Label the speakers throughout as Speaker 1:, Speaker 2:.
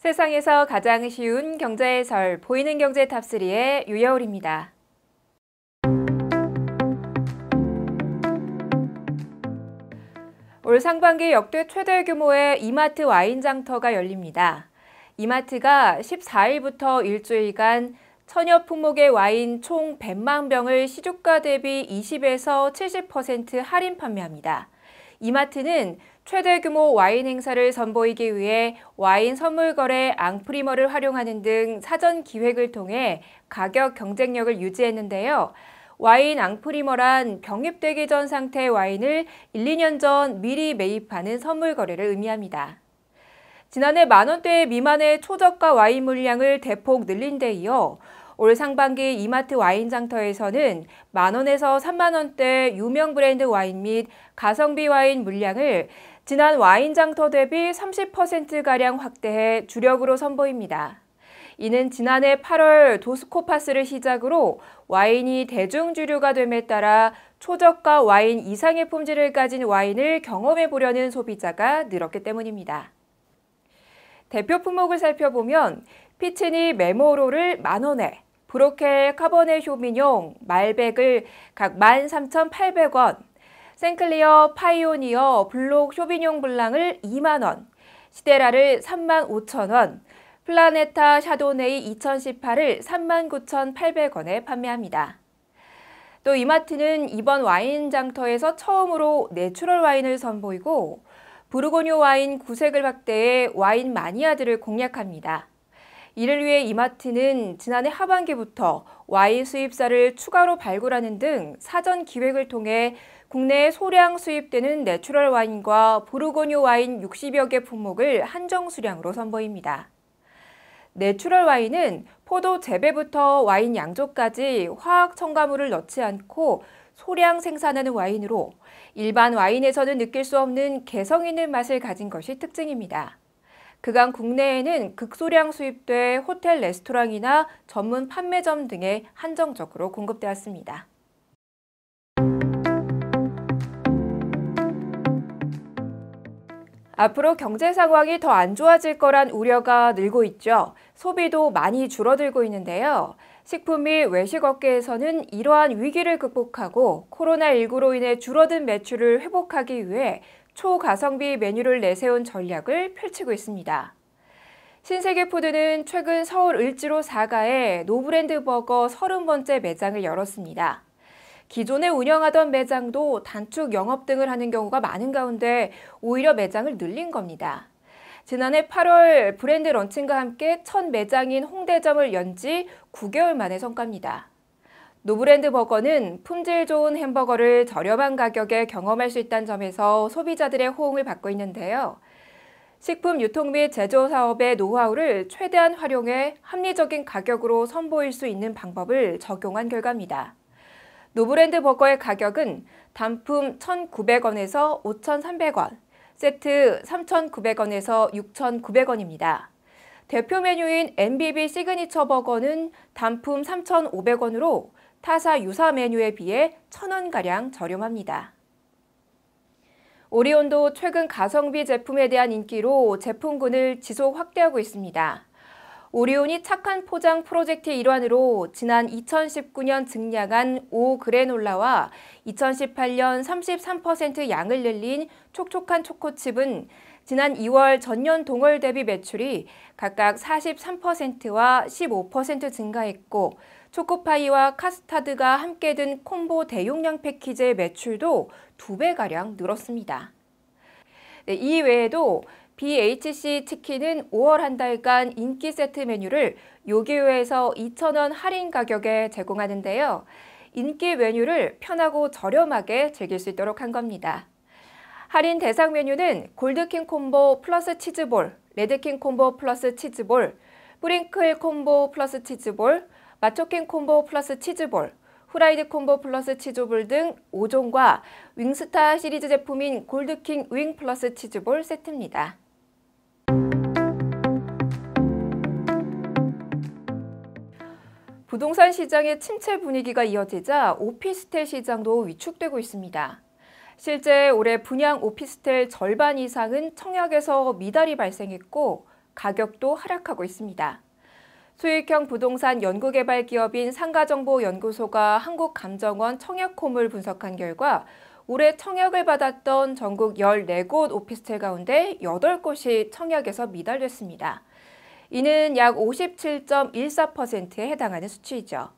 Speaker 1: 세상에서 가장 쉬운 경제 해설 보이는 경제 탑3의 유여울입니다. 올 상반기 역대 최대 규모의 이마트 와인 장터가 열립니다. 이마트가 14일부터 일주일간 천여 품목의 와인 총 100만 병을 시주가 대비 20에서 70% 할인 판매합니다. 이마트는 최대 규모 와인 행사를 선보이기 위해 와인 선물 거래 앙프리머를 활용하는 등 사전 기획을 통해 가격 경쟁력을 유지했는데요. 와인 앙프리머란 병입되기 전 상태의 와인을 1, 2년 전 미리 매입하는 선물 거래를 의미합니다. 지난해 만원대 미만의 초저가 와인 물량을 대폭 늘린 데 이어 올 상반기 이마트 와인 장터에서는 만원에서 3만원대 유명 브랜드 와인 및 가성비 와인 물량을 지난 와인 장터 대비 30%가량 확대해 주력으로 선보입니다. 이는 지난해 8월 도스코파스를 시작으로 와인이 대중주류가 됨에 따라 초저가 와인 이상의 품질을 가진 와인을 경험해 보려는 소비자가 늘었기 때문입니다. 대표 품목을 살펴보면 피치니 메모로를 만원에, 브로켈 카보네 쇼미뇽 말백을 각 13,800원, 생클리어 파이오니어 블록 소비뇽 블랑을 2만원, 시데라를 3만 5천원, 플라네타 샤도네이 2018을 39,800원에 판매합니다. 또 이마트는 이번 와인 장터에서 처음으로 내추럴 와인을 선보이고 부르고뉴 와인 구색을 확대해 와인 마니아들을 공략합니다. 이를 위해 이마트는 지난해 하반기부터 와인 수입사를 추가로 발굴하는 등 사전 기획을 통해 국내에 소량 수입되는 내추럴 와인과 부르고뉴 와인 60여 개 품목을 한정 수량으로 선보입니다. 내추럴 와인은 포도 재배부터 와인 양조까지 화학 첨가물을 넣지 않고 소량 생산하는 와인으로 일반 와인에서는 느낄 수 없는 개성 있는 맛을 가진 것이 특징입니다. 그간 국내에는 극소량 수입돼 호텔 레스토랑이나 전문 판매점 등에 한정적으로 공급되었습니다. 앞으로 경제 상황이 더 안 좋아질 거란 우려가 늘고 있죠. 소비도 많이 줄어들고 있는데요. 식품 및 외식 업계에서는 이러한 위기를 극복하고 코로나19로 인해 줄어든 매출을 회복하기 위해 초가성비 메뉴를 내세운 전략을 펼치고 있습니다. 신세계 푸드는 최근 서울 을지로 4가에 노브랜드 버거 30번째 매장을 열었습니다. 기존에 운영하던 매장도 단축 영업 등을 하는 경우가 많은 가운데 오히려 매장을 늘린 겁니다. 지난해 8월 브랜드 런칭과 함께 첫 매장인 홍대점을 연 지 9개월 만의 성과입니다. 노브랜드 버거는 품질 좋은 햄버거를 저렴한 가격에 경험할 수 있다는 점에서 소비자들의 호응을 받고 있는데요. 식품 유통 및 제조 사업의 노하우를 최대한 활용해 합리적인 가격으로 선보일 수 있는 방법을 적용한 결과입니다. 노브랜드 버거의 가격은 단품 1,900원에서 5,300원, 세트 3,900원에서 6,900원입니다. 대표 메뉴인 MBB 시그니처 버거는 단품 3,500원으로 타사 유사 메뉴에 비해 1,000원가량 저렴합니다. 오리온도 최근 가성비 제품에 대한 인기로 제품군을 지속 확대하고 있습니다. 오리온이 착한 포장 프로젝트의 일환으로 지난 2019년 증량한 오 그래놀라와 2018년 33% 양을 늘린 촉촉한 초코칩은 지난 2월 전년 동월 대비 매출이 각각 43%와 15% 증가했고 초코파이와 카스타드가 함께 든 콤보 대용량 패키지의 매출도 2배가량 늘었습니다. 네, 이 외에도 BHC 치킨은 5월 한 달간 인기 세트 메뉴를 요기요에서 2,000원 할인 가격에 제공하는데요. 인기 메뉴를 편하고 저렴하게 즐길 수 있도록 한 겁니다. 할인 대상 메뉴는 골드킹 콤보 플러스 치즈볼, 레드킹 콤보 플러스 치즈볼, 뿌링클 콤보 플러스 치즈볼, 마초킹 콤보 플러스 치즈볼, 후라이드 콤보 플러스 치즈볼 등 5종과 윙스타 시리즈 제품인 골드킹 윙 플러스 치즈볼 세트입니다. 부동산 시장의 침체 분위기가 이어지자 오피스텔 시장도 위축되고 있습니다. 실제 올해 분양 오피스텔 절반 이상은 청약에서 미달이 발생했고 가격도 하락하고 있습니다. 수익형 부동산 연구개발 기업인 상가정보연구소가 한국감정원 청약홈을 분석한 결과 올해 청약을 받았던 전국 14곳 오피스텔 가운데 8곳이 청약에서 미달됐습니다. 이는 약 57.14%에 해당하는 수치이죠.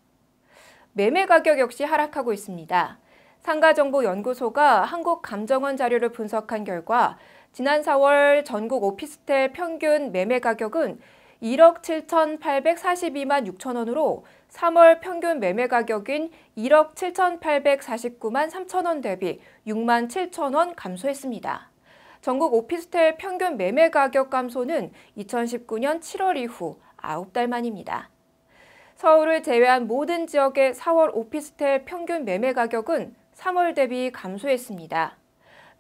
Speaker 1: 매매 가격 역시 하락하고 있습니다. 상가정보연구소가 한국감정원 자료를 분석한 결과 지난 4월 전국 오피스텔 평균 매매 가격은 1억 7,842만 6천 원으로 3월 평균 매매 가격인 1억 7,849만 3천 원 대비 6만 7천 원 감소했습니다. 전국 오피스텔 평균 매매 가격 감소는 2019년 7월 이후 9달 만입니다. 서울을 제외한 모든 지역의 4월 오피스텔 평균 매매 가격은 3월 대비 감소했습니다.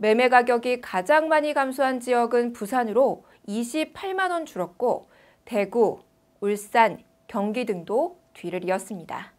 Speaker 1: 매매 가격이 가장 많이 감소한 지역은 부산으로 28만 원 줄었고 대구, 울산, 경기 등도 뒤를 이었습니다.